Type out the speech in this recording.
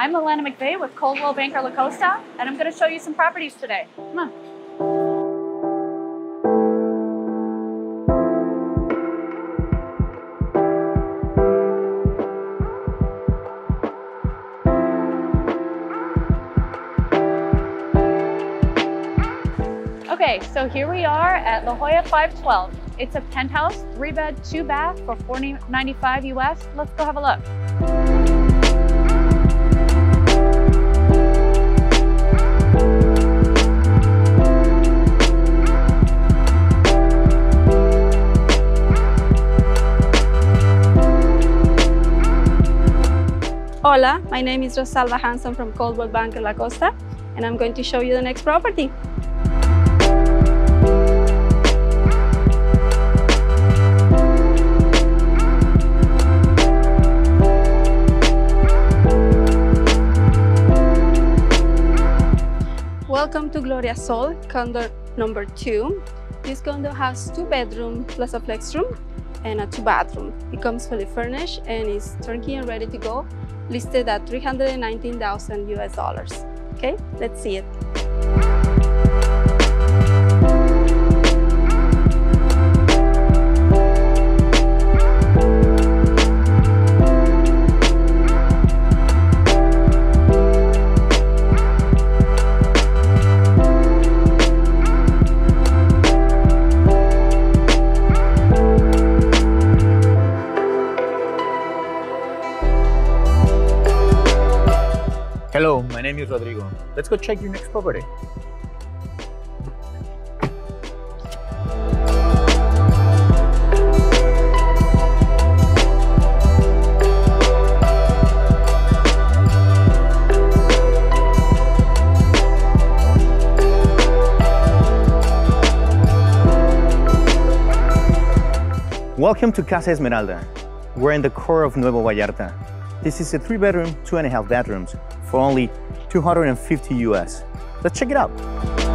I'm Alannah McVey with Coldwell Banker La Costa, and I'm going to show you some properties today. Come on. Okay, so here we are at La Jolla 512. It's a penthouse, three bed, two bath for 495 US. Let's go have a look. Hola, my name is Rosalba Hanson from Coldwell Banker La Costa, and I'm going to show you the next property. Welcome to Gloria Sol, condo number two. This condo has two bedroom plus a flex room and a two bathroom. It comes fully furnished and is turnkey and ready to go, listed at 319,000 US dollars. Okay, let's see it. Hello, my name is Rodrigo. Let's go check your next property. Welcome to Casa Esmeralda. We're in the core of Nuevo Vallarta. This is a three bedroom, two and a half bedrooms for only 250 US. Let's check it out.